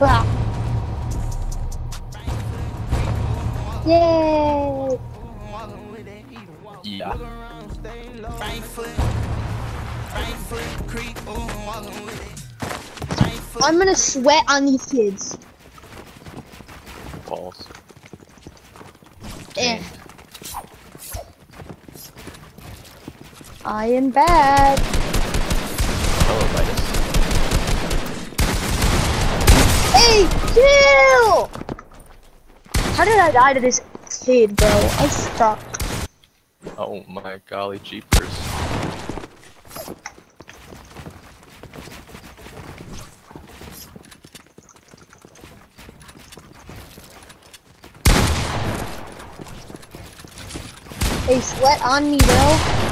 Wow. Yay! Yeah. I'm gonna sweat on these kids. Balls. Eh. I am bad. Hello, kill! How did I die to this kid, bro? I suck. Oh my golly jeepers. Hey, sweat on me, bro.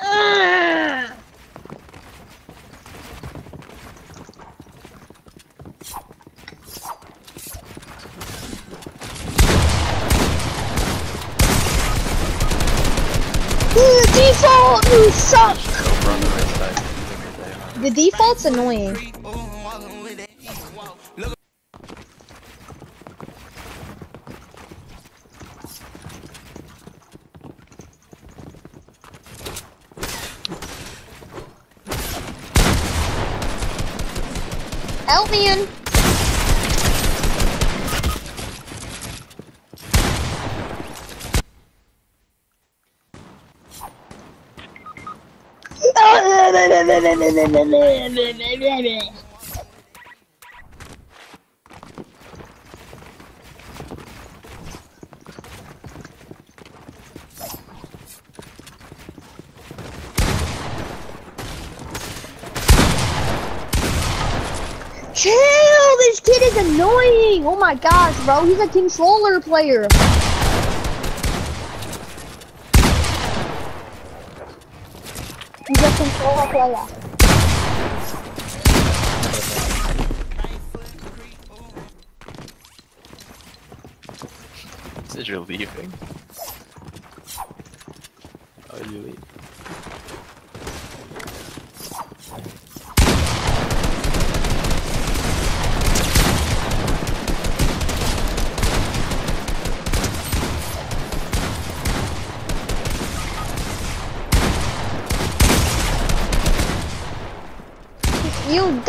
Ugh. Ooh, default, you suck. The right side. Figure they are. The default's annoying. Help me in. Chill! This kid is annoying! Oh my gosh, bro. He's a controller player. Player. Said you're leaving. Oh, you leave.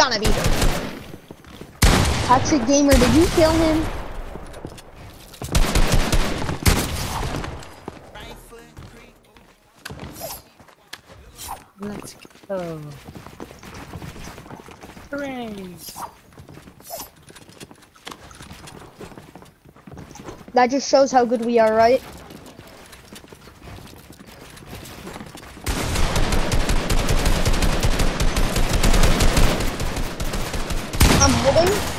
You gonna be. Toxic Gamer, did you kill him? Let's go. Hooray! That just shows how good we are, right? I'm holding.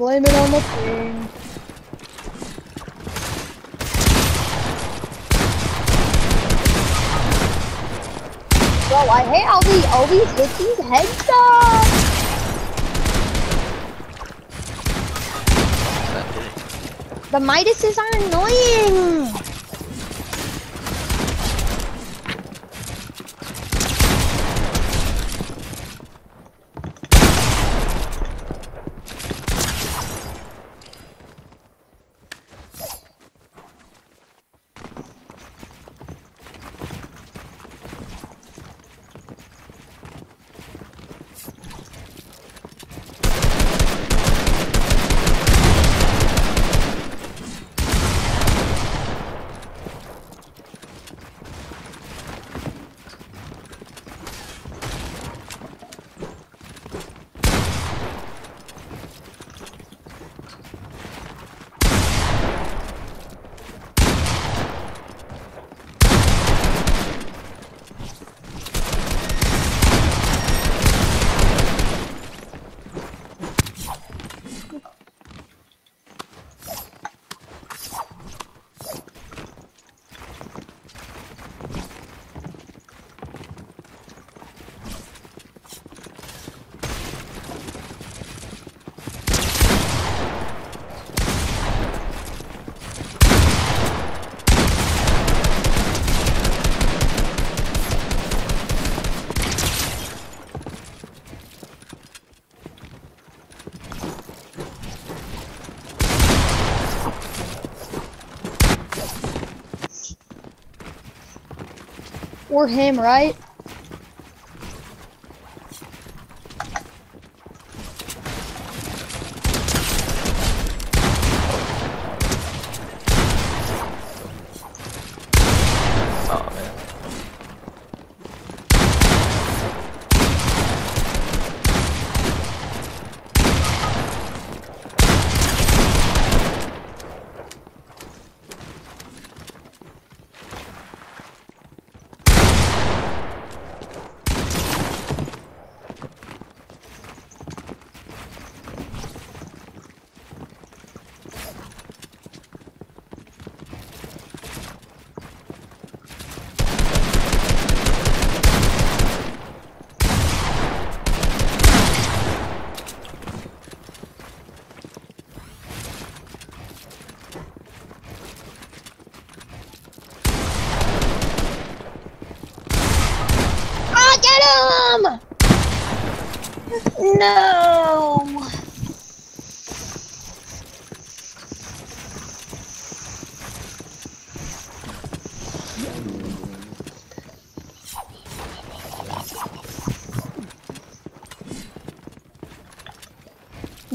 Blame it on the thing. Bro, I hate all these all these hit these headshots. What's that hitting? The Midases are annoying. Or him, right? Oh man. Ah, get him! No.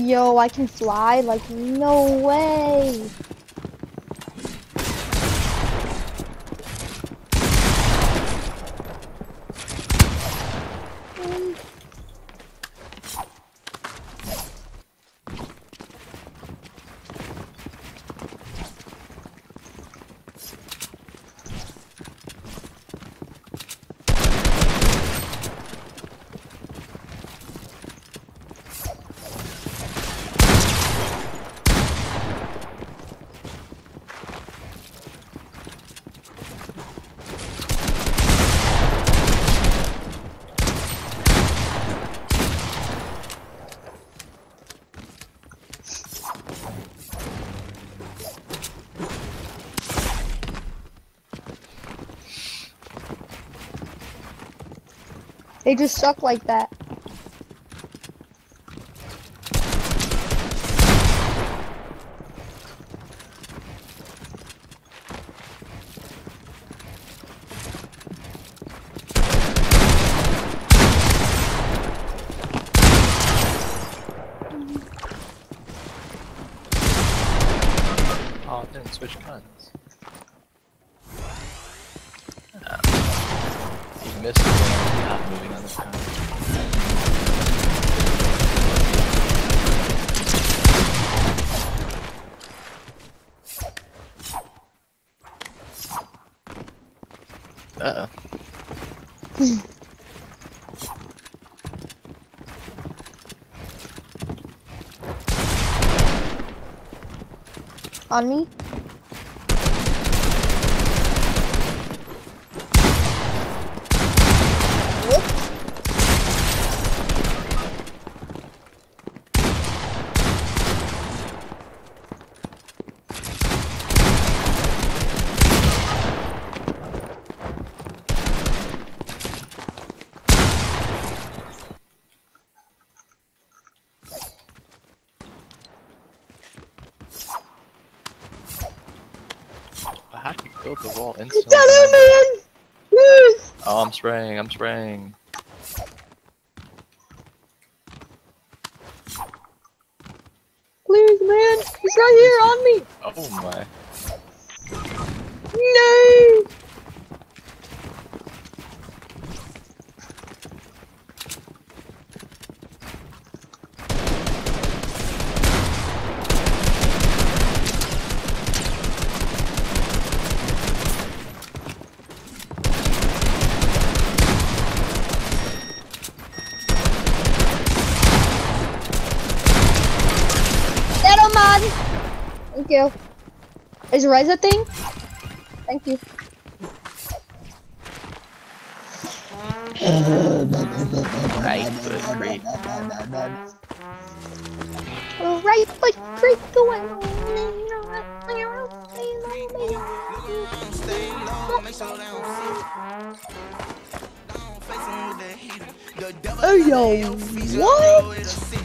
Yo, I can fly? Like, no way. They just suck like that. On me? Build the wall instantly? Down, man! Please! Oh, I'm spraying. I'm spraying. Please, man! He's right here on me! Oh my. No! That'll mod! Thank you. Is Rise a thing? Thank you. Right foot creep. Right foot creep going. Oh yo, what?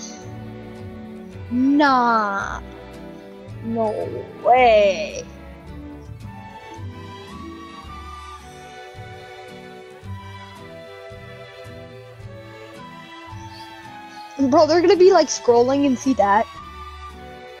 Nah. No way. Bro, they're gonna be like scrolling and see that.